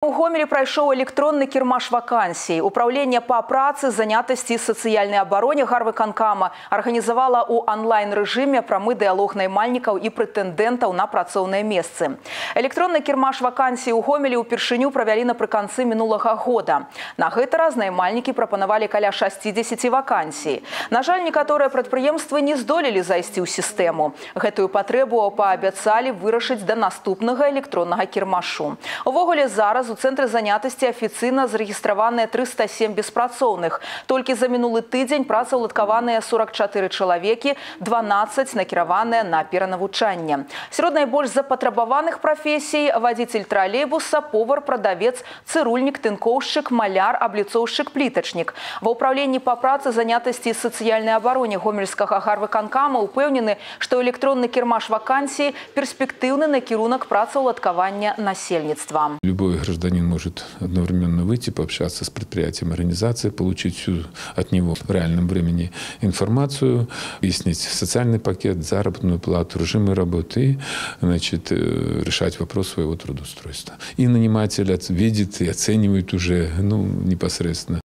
У гомелі прайшоў электронны кірмаш вакансій. Управление па працы, занятасці і сацыяльнай абароне гарвыканкама арганізавала ў онлайн-рэжыме прамы дыялог наймальнікаў і прэтэндэнтаў на працоўныя месцы. Электронны кірмаш вакансій у гомелі ўпершыню правялі напрыканцы мінулага года. На гэты раз наймальнікі прапанавалі каля 60 вакансій. На жаль, некаторыя прадпрыемствы не здолелі зайсці ў сістэму. Гэтую патребу паабяцалі вырашыць да наступнага электроннага кірмашу. Увогуле зараз у цэнтры занятасці афіцыйна зарэгістраваныя 307 беспрацоўных. Толькі за мінулы тыдзень працаўладкаваныя 44 чалавекі, 12 накіраваныя на перанавучанне. Сярод найбольш запатрабаваных прафесій вадзіцель тралейбуса, повар, прадавец, цырульнік, тынкоўшчык, маляр, абліцоўшчык, плітачнік. Ва ўправленні па працы занятасці і сацыяльнай абароне гомельскага гарвыканкама ўпэўнены, што электронны кірмаш вакансій перспектыўны накірунак працаўладкавання насельніцтва. Любой гражданин гражданин может одновременно выйти, пообщаться с предприятием организации, получить всю от него в реальном времени информацию, выяснить социальный пакет, заработную плату, режимы работы значит, э, решать вопрос своего трудоустройства. И наниматель видит и оценивает уже ну, непосредственно